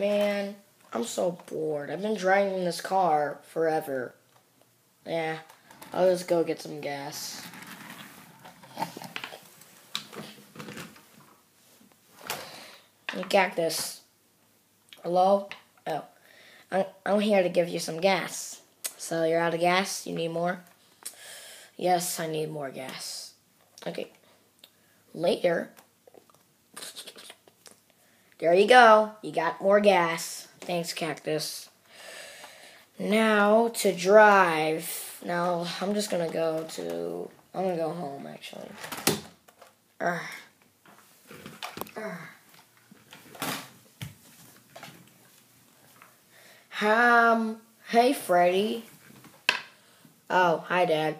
Man, I'm so bored. I've been driving this car forever. Yeah, I'll just go get some gas. Cactus. Hello? Oh. I'm, I'm here to give you some gas. So you're out of gas? You need more? Yes, I need more gas. Okay. Later. There you go. You got more gas. Thanks, Cactus. Now to drive. Now I'm just gonna go to. I'm gonna go home actually. Um, hey, Freddy. Oh, hi, Dad.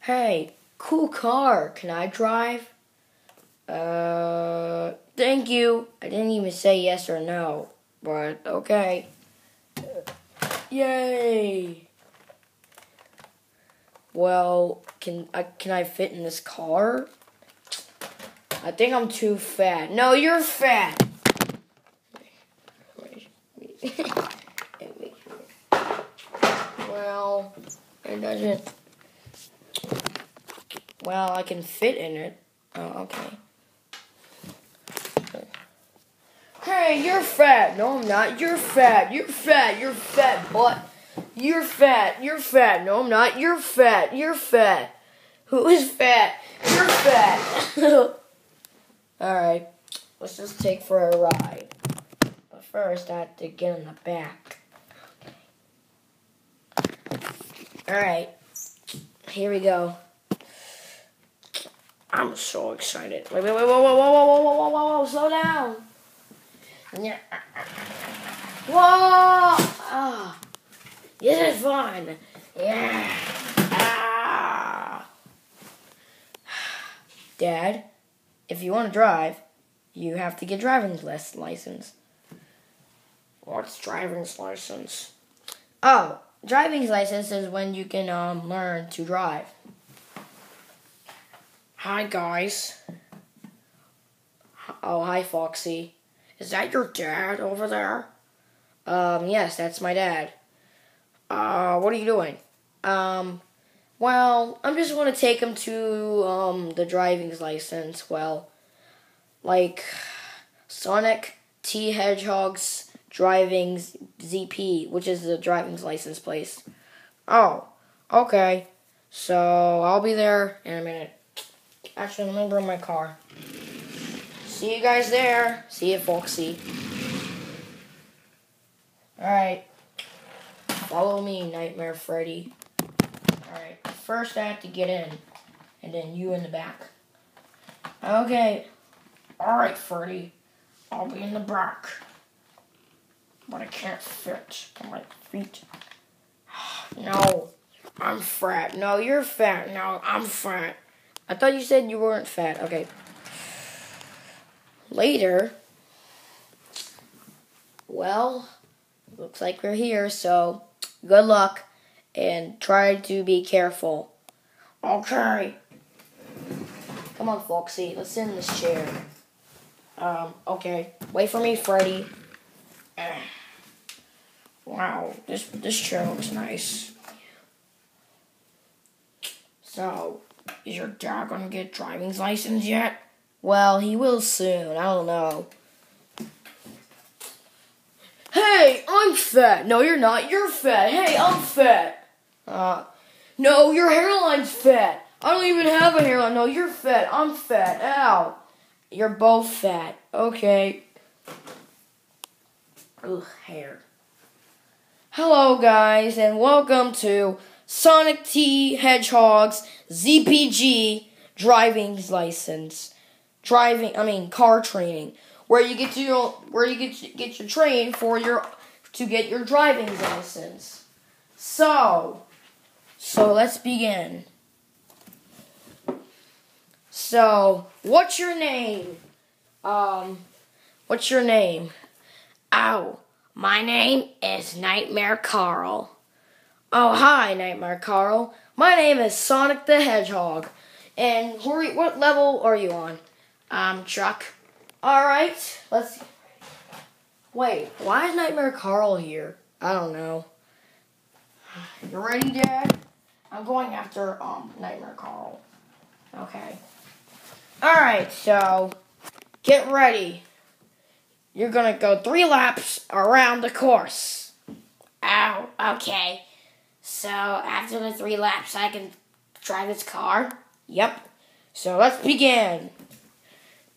Hey, cool car. Can I drive? Uh, thank you. I didn't even say yes or no, but okay. Yay! Well, can I can I fit in this car? I think I'm too fat. No, you're fat. well, it doesn't. Well, I can fit in it. Oh, okay. Hey, you're fat. No, I'm not. You're fat. You're fat. You're fat, butt. You're fat. You're fat. No, I'm not. You're fat. You're fat. Who is fat? You're fat. Alright. Let's just take for a ride. But first, I have to get in the back. Alright. Here we go. I'm so excited. Wait, wait, wait, whoa, whoa, whoa, whoa, whoa, whoa, whoa, whoa, slow down. Yeah. Whoa! Ah. This is fun. Yeah. Ah. Dad, if you want to drive, you have to get driving license. What's driver's license? Oh, driving license is when you can um, learn to drive. Hi, guys. Oh, hi, Foxy. Is that your dad over there? Um, yes, that's my dad. Uh, what are you doing? Um, well, I'm just going to take him to, um, the driving's license. Well, like, Sonic T Hedgehog's driving ZP, which is the driving's license place. Oh, okay. So, I'll be there in a minute. Actually, let me bring my car. See you guys there. See you, Foxy. Alright. Follow me, Nightmare Freddy. Alright. First, I have to get in. And then you in the back. Okay. Alright, Freddy. I'll be in the back. But I can't fit on my feet. No. I'm fat. No, you're fat. No, I'm fat. I thought you said you weren't fat. Okay. Later. Well, looks like we're here, so good luck and try to be careful. Okay. Come on, Foxy. Let's sit in this chair. Um, okay. Wait for me, Freddy. Wow, this this chair looks nice. So, is your dad gonna get driving's license yet? Well, he will soon. I don't know. Hey, I'm fat. No, you're not. You're fat. Hey, I'm fat. Uh, no, your hairline's fat. I don't even have a hairline. No, you're fat. I'm fat. Ow. You're both fat. Okay. Ugh, hair. Hello, guys, and welcome to Sonic T Hedgehog's ZPG driving license. Driving, I mean, car training, where you get to where you get to get your train for your to get your driving license. So, so let's begin. So, what's your name? Um, what's your name? Oh, my name is Nightmare Carl. Oh, hi, Nightmare Carl. My name is Sonic the Hedgehog. And you, what level are you on? Um, Chuck. Alright, let's See. Wait, why is Nightmare Carl here? I don't know. You ready, Dad? I'm going after um Nightmare Carl. Okay. Alright, so get ready. You're gonna go three laps around the course. Oh, okay. So after the three laps, I can drive this car? Yep. So let's begin.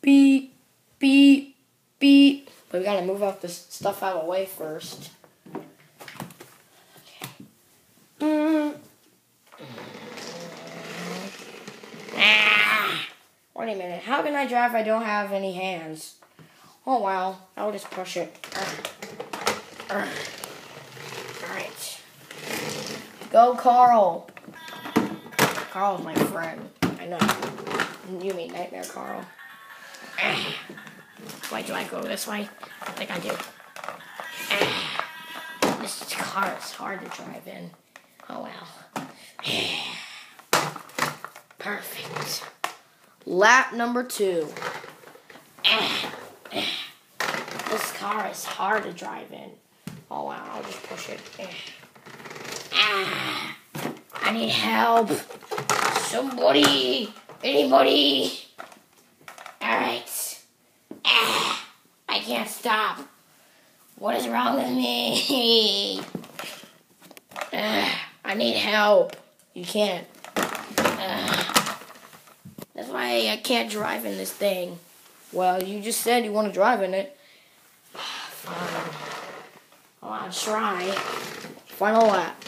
Beep, beep, beep. But we gotta move up this stuff out of the way first. Ah. Wait a minute. How can I drive if I don't have any hands? Oh well, I'll just push it. Alright. Go, Carl. Carl's my friend. I know. You mean Nightmare Carl. Why do I go this way? I think I do. This car is hard to drive in. Oh well. Perfect. Lap number two. This car is hard to drive in. Oh wow, I'll just push it. I need help. Somebody, anybody. All right. Ah, I can't stop. What is wrong with me? Ah, I need help. You can't. Ah, That's why I can't drive in this thing. Well, you just said you want to drive in it. fine. Well, I'll try. Final lap.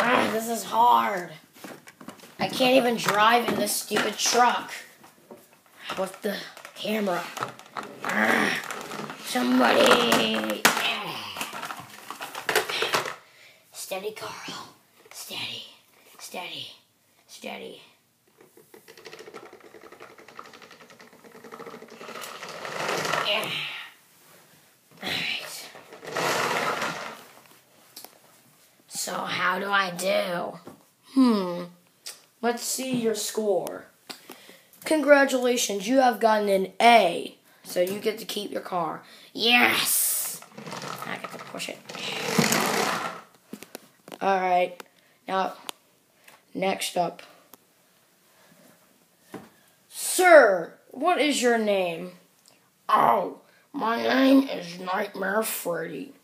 Ah, this is hard. I can't even drive in this stupid truck with the camera. Somebody. Steady, Carl. Steady, steady, steady. Yeah. All right. So how do I do? Hmm. Let's see your score. Congratulations, you have gotten an A. So you get to keep your car. Yes. I get to push it. Alright. Now, next up. Sir, what is your name? Oh, my name is Nightmare Freddy.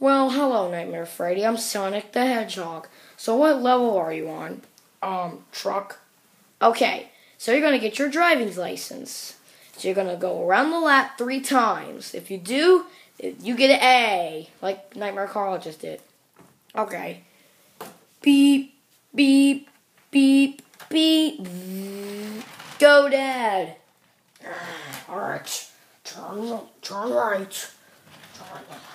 Well, hello, Nightmare Freddy. I'm Sonic the Hedgehog. So, what level are you on? Um, truck. Okay, so you're gonna get your driving license. So you're gonna go around the lap three times. If you do, you get an A, like Nightmare Carl just did. Okay. Beep, beep, beep, beep. Go, Dad. All right. Turn, turn right. Turn right,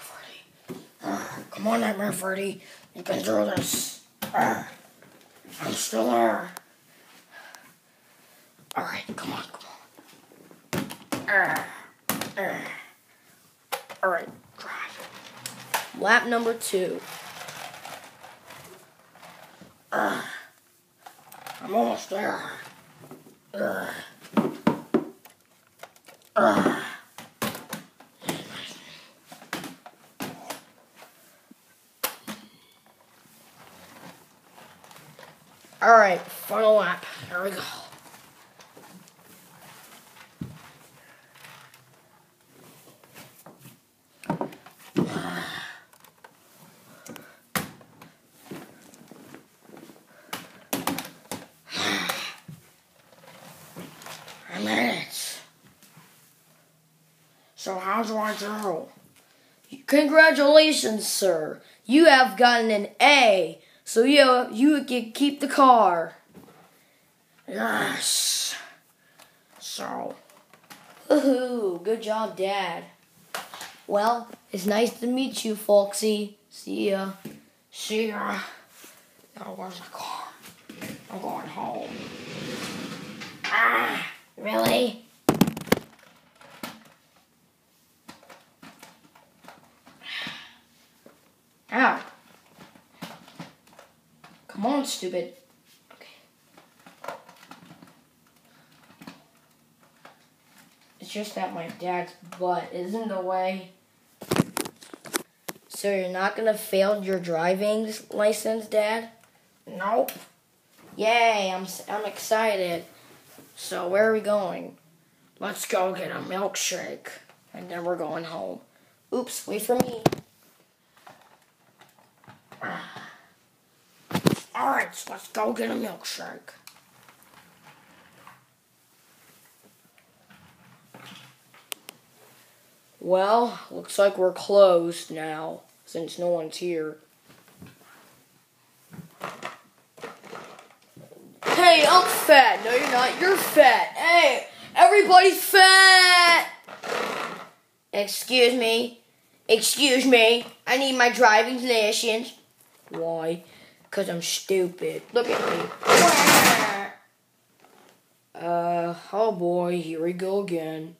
Ah, come on, Nightmare Freddy. You can do this. Ah, I'm still there. All right, come on, come on. Ah, ah. All right, drive. Lap number two. I'm almost there. Ugh. Ugh. All right, final lap. Here we go. I made it. So how do I do? Congratulations, sir. You have gotten an A. So yeah, you can keep the car. Yes. So, Woohoo! Good job, Dad. Well, it's nice to meet you, Foxy. See ya. see ya. Now where's the car? I'm going home. Ah, really? Ow. Come on, stupid. Okay. It's just that my dad's butt is in the way. So you're not gonna fail your driving license, Dad? Nope. Yay! I'm I'm excited. So where are we going? Let's go get a milkshake, and then we're going home. Oops! Wait for me. Alright, so let's go get a milkshake. Well, looks like we're closed now since no one's here. Hey, I'm fat. No, you're not. You're fat. Hey, everybody's fat. Excuse me. Excuse me. I need my driving license. Why? Because I'm stupid. Look at me. Uh, oh boy, here we go again.